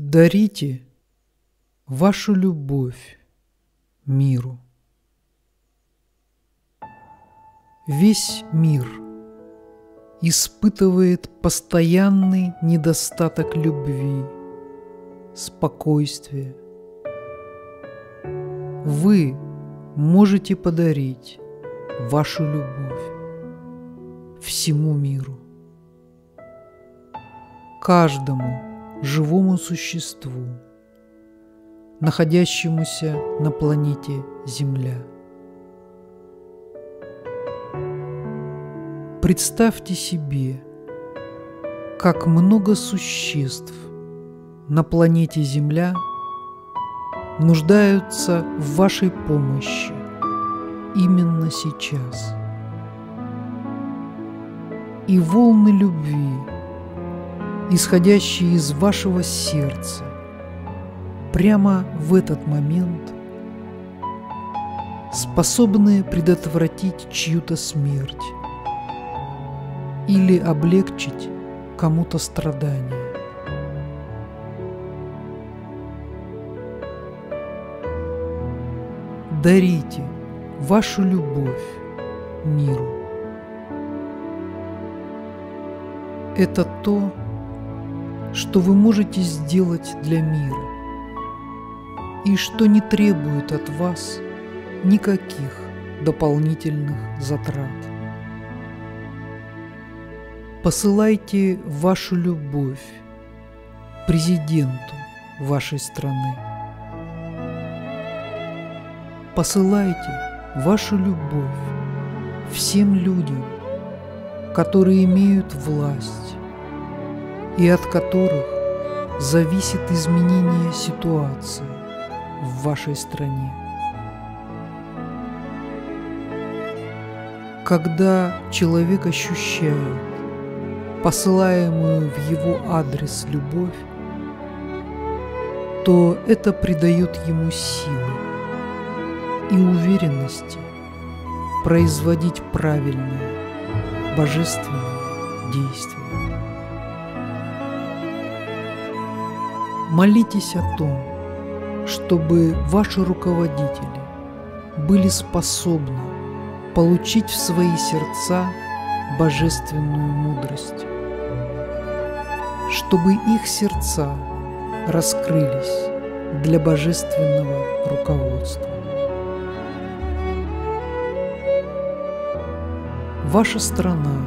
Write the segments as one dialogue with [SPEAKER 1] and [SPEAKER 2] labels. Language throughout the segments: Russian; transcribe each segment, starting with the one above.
[SPEAKER 1] Дарите вашу любовь миру. Весь мир испытывает постоянный недостаток любви, спокойствия. Вы можете подарить вашу любовь всему миру, каждому живому существу, находящемуся на планете Земля. Представьте себе, как много существ на планете Земля нуждаются в вашей помощи именно сейчас. И волны любви, исходящие из вашего сердца, прямо в этот момент способны предотвратить чью-то смерть или облегчить кому-то страдания. Дарите вашу любовь миру. Это то, что вы можете сделать для мира и что не требует от вас никаких дополнительных затрат. Посылайте вашу любовь президенту вашей страны. Посылайте вашу любовь всем людям, которые имеют власть и от которых зависит изменение ситуации в вашей стране. Когда человек ощущает посылаемую в его адрес любовь, то это придает ему силы и уверенности производить правильные, божественные действия. Молитесь о том, чтобы ваши руководители были способны получить в свои сердца божественную мудрость, чтобы их сердца раскрылись для божественного руководства. Ваша страна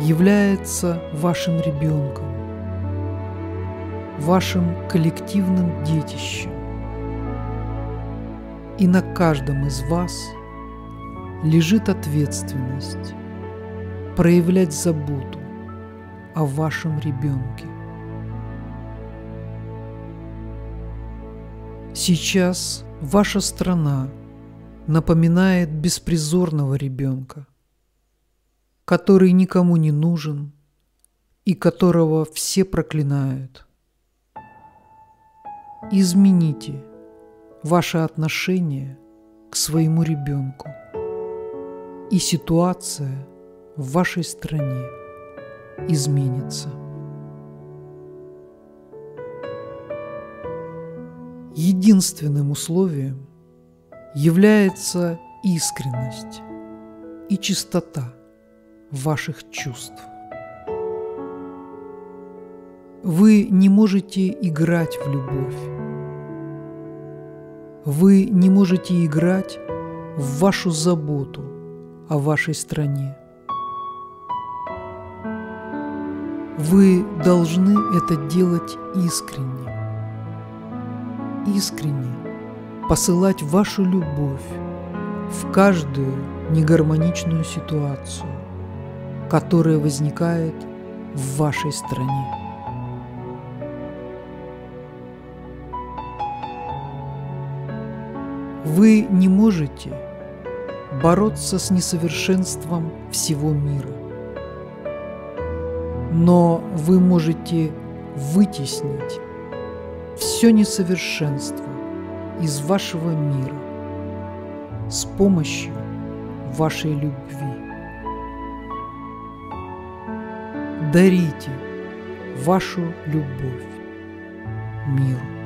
[SPEAKER 1] является вашим ребенком, вашим коллективным детищем. И на каждом из вас лежит ответственность проявлять заботу о вашем ребенке. Сейчас ваша страна напоминает беспризорного ребенка, который никому не нужен и которого все проклинают. Измените ваше отношение к своему ребенку, и ситуация в вашей стране изменится. Единственным условием является искренность и чистота ваших чувств. Вы не можете играть в любовь. Вы не можете играть в вашу заботу о вашей стране. Вы должны это делать искренне. Искренне посылать вашу любовь в каждую негармоничную ситуацию, которая возникает в вашей стране. Вы не можете бороться с несовершенством всего мира но вы можете вытеснить все несовершенство из вашего мира с помощью вашей любви. Дарите вашу любовь миру.